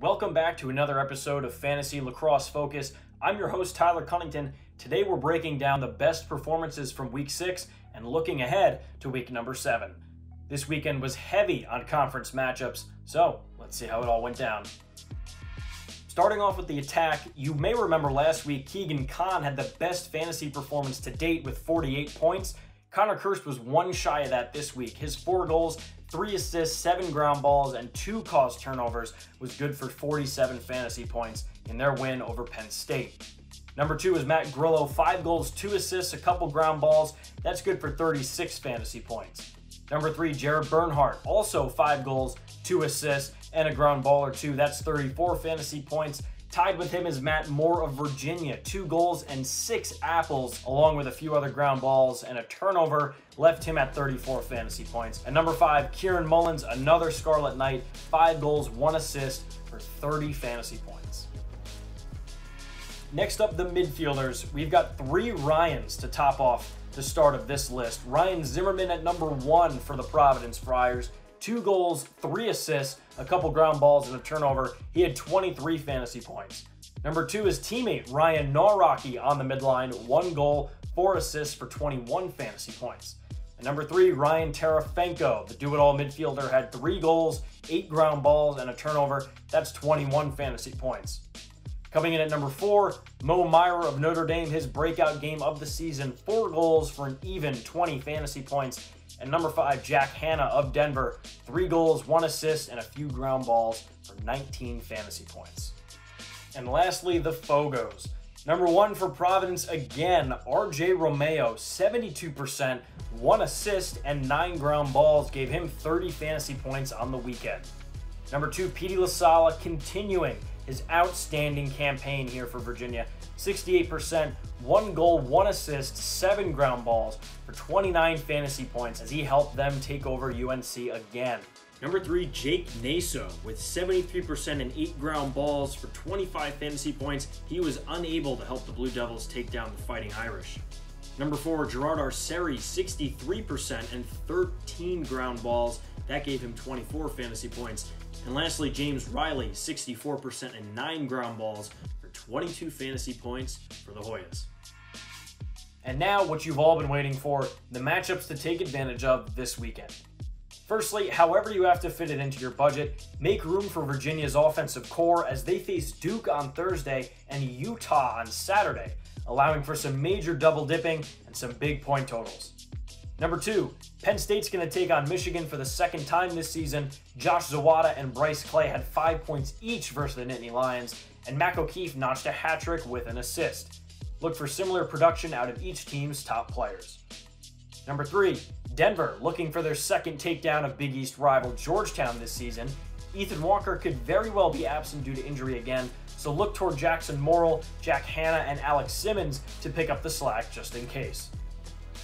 Welcome back to another episode of Fantasy Lacrosse Focus. I'm your host, Tyler Cunnington. Today we're breaking down the best performances from week six and looking ahead to week number seven. This weekend was heavy on conference matchups, so let's see how it all went down. Starting off with the attack, you may remember last week Keegan Khan had the best fantasy performance to date with 48 points. Connor Kirst was one shy of that this week. His four goals, three assists, seven ground balls, and two caused turnovers was good for 47 fantasy points in their win over Penn State. Number two is Matt Grillo, five goals, two assists, a couple ground balls. That's good for 36 fantasy points. Number three, Jared Bernhardt, also five goals, two assists, and a ground ball or two. That's 34 fantasy points. Tied with him is Matt Moore of Virginia, two goals and six apples, along with a few other ground balls and a turnover, left him at 34 fantasy points. And number five, Kieran Mullins, another Scarlet Knight, five goals, one assist for 30 fantasy points. Next up, the midfielders. We've got three Ryans to top off the start of this list. Ryan Zimmerman at number one for the Providence Friars two goals, three assists, a couple ground balls, and a turnover. He had 23 fantasy points. Number two is teammate Ryan Nawrocki on the midline, one goal, four assists for 21 fantasy points. And number three, Ryan Terefenko, the do-it-all midfielder, had three goals, eight ground balls, and a turnover. That's 21 fantasy points. Coming in at number four, Mo Meyer of Notre Dame, his breakout game of the season, four goals for an even 20 fantasy points. And number five, Jack Hannah of Denver, three goals, one assist, and a few ground balls for 19 fantasy points. And lastly, the Fogos. Number one for Providence again, RJ Romeo, 72%, one assist, and nine ground balls gave him 30 fantasy points on the weekend. Number two, Petey LaSalla continuing his outstanding campaign here for Virginia. 68%, one goal, one assist, seven ground balls for 29 fantasy points as he helped them take over UNC again. Number three, Jake Naso with 73% and eight ground balls for 25 fantasy points. He was unable to help the Blue Devils take down the Fighting Irish. Number four, Gerard Arceri, 63% and 13 ground balls. That gave him 24 fantasy points. And lastly, James Riley, 64% and 9 ground balls for 22 fantasy points for the Hoyas. And now, what you've all been waiting for the matchups to take advantage of this weekend. Firstly, however you have to fit it into your budget, make room for Virginia's offensive core as they face Duke on Thursday and Utah on Saturday, allowing for some major double dipping and some big point totals. Number two, Penn State's going to take on Michigan for the second time this season. Josh Zawada and Bryce Clay had five points each versus the Nittany Lions, and Mac O'Keefe notched a hat trick with an assist. Look for similar production out of each team's top players. Number three, Denver looking for their second takedown of Big East rival Georgetown this season. Ethan Walker could very well be absent due to injury again, so look toward Jackson Morrill, Jack Hannah, and Alex Simmons to pick up the slack just in case.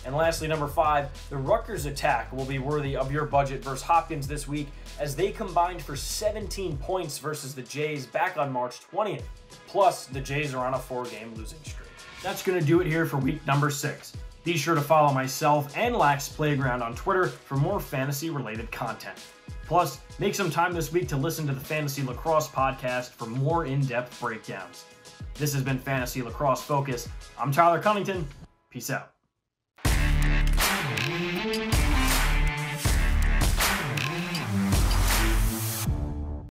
And lastly, number five, the Rutgers attack will be worthy of your budget versus Hopkins this week as they combined for 17 points versus the Jays back on March 20th. Plus, the Jays are on a four game losing streak. That's going to do it here for week number six. Be sure to follow myself and Lax Playground on Twitter for more fantasy related content. Plus, make some time this week to listen to the Fantasy Lacrosse podcast for more in depth breakdowns. This has been Fantasy Lacrosse Focus. I'm Tyler Cunnington. Peace out. Música